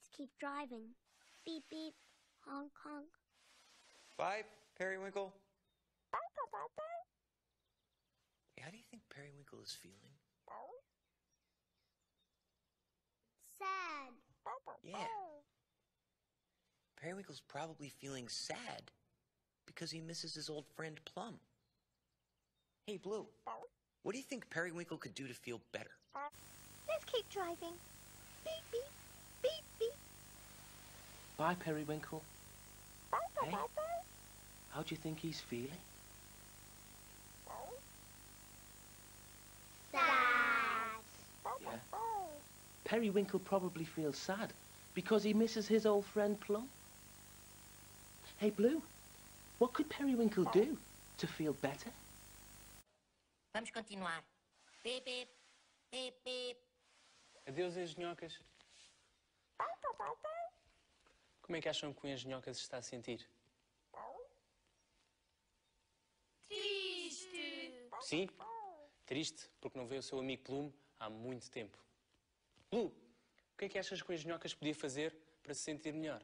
let's keep driving. Beep, beep. Honk, honk. Bye, Periwinkle. Hey, how do you think Periwinkle is feeling? Sad. Yeah. Periwinkle's probably feeling sad because he misses his old friend Plum. Hey, Blue, what do you think Periwinkle could do to feel better? Let's keep driving. Beep, beep. Beep, beep. Bye, Periwinkle. Hey, how do you think he's feeling? Sad. Yeah. Periwinkle probably feels sad because he misses his old friend Plum. Hey, Blue, what could Periwinkle do to feel better? Vamos continuar. Pip, pip, pip, pip. Adeus, engenhocas. Como é que acham que o engenhocas se está a sentir? Triste. Sim? Triste, porque não vê o seu amigo Plume há muito tempo. Blue, o que é que achas que o engenhocas podia fazer para se sentir melhor?